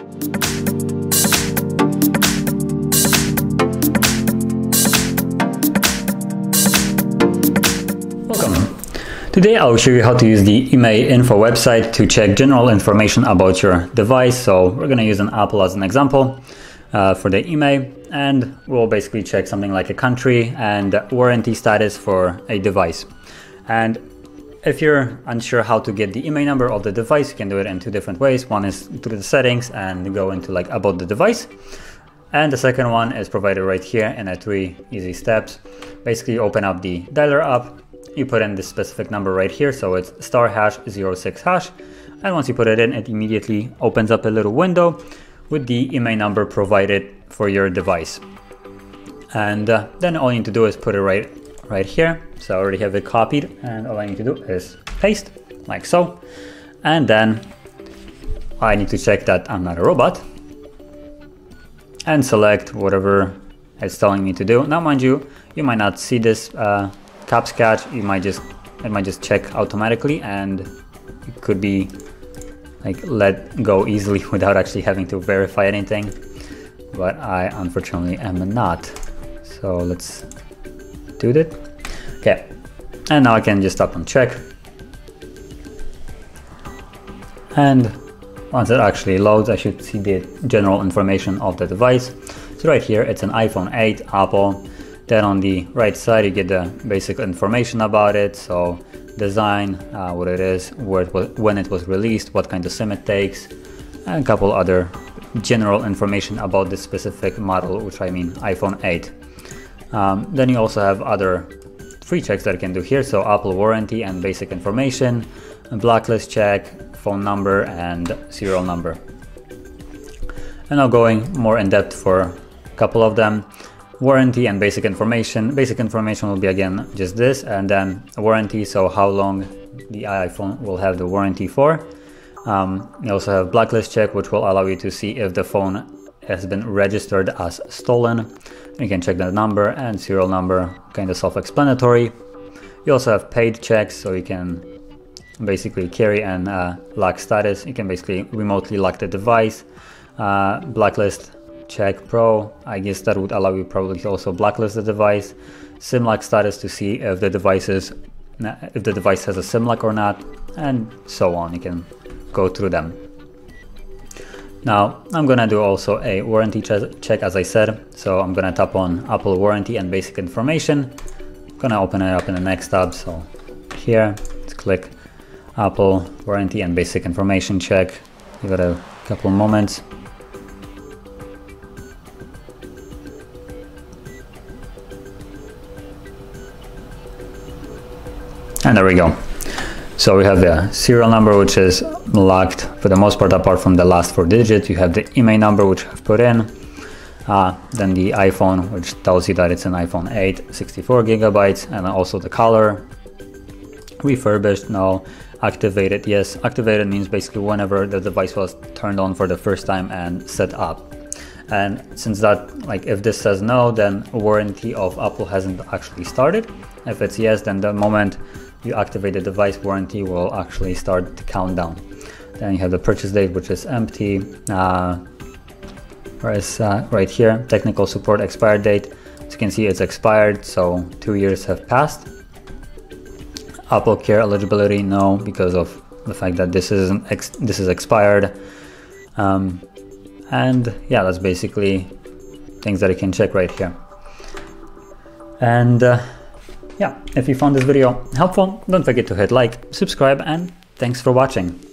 Welcome. Today I'll show you how to use the IMEI info website to check general information about your device. So we're going to use an Apple as an example uh, for the IMEI and we'll basically check something like a country and warranty status for a device. And if you're unsure how to get the IMEI number of the device, you can do it in two different ways. One is through the settings and go into like about the device. And the second one is provided right here in a three easy steps. Basically open up the dialer app you put in the specific number right here. So it's star hash 06 hash. And once you put it in, it immediately opens up a little window with the IMEI number provided for your device. And uh, then all you need to do is put it right, right here. So I already have it copied and all I need to do is paste like so. And then I need to check that I'm not a robot and select whatever it's telling me to do. Now, mind you, you might not see this uh, catch, you might just it might just check automatically and it could be like let go easily without actually having to verify anything. But I unfortunately am not. So let's do that. Okay, and now I can just tap and check. And once it actually loads, I should see the general information of the device. So right here, it's an iPhone 8 Apple then on the right side, you get the basic information about it. So design, uh, what it is, where it was, when it was released, what kind of SIM it takes, and a couple other general information about this specific model, which I mean iPhone 8. Um, then you also have other free checks that you can do here. So Apple warranty and basic information, blacklist check, phone number and serial number. And now going more in depth for a couple of them warranty and basic information. Basic information will be again just this and then warranty, so how long the iPhone will have the warranty for. Um, you also have blacklist check, which will allow you to see if the phone has been registered as stolen. You can check the number and serial number, kind of self-explanatory. You also have paid checks, so you can basically carry and uh, lock status. You can basically remotely lock the device. Uh, blacklist check pro. I guess that would allow you probably to also blacklist the device. SIM lock status to see if the device is if the device has a SIM lock or not, and so on. You can go through them. Now I'm gonna do also a warranty check as I said. So I'm gonna tap on Apple warranty and basic information. I'm gonna open it up in the next tab. So here, let's click Apple warranty and basic information check. Give it a couple moments. And there we go. So we have the serial number, which is locked for the most part, apart from the last four digits. You have the IMEI number, which I've put in. Uh, then the iPhone, which tells you that it's an iPhone 8, 64 gigabytes, and also the color. Refurbished, no. Activated, yes. Activated means basically whenever the device was turned on for the first time and set up. And since that, like if this says no, then warranty of Apple hasn't actually started. If it's yes, then the moment you activate the device warranty will actually start the countdown. Then you have the purchase date, which is empty. Uh, whereas uh, right here, technical support expired date. As you can see, it's expired, so two years have passed. AppleCare eligibility, no, because of the fact that this is this is expired. Um, and yeah, that's basically things that you can check right here. And uh, yeah, if you found this video helpful, don't forget to hit like, subscribe, and thanks for watching.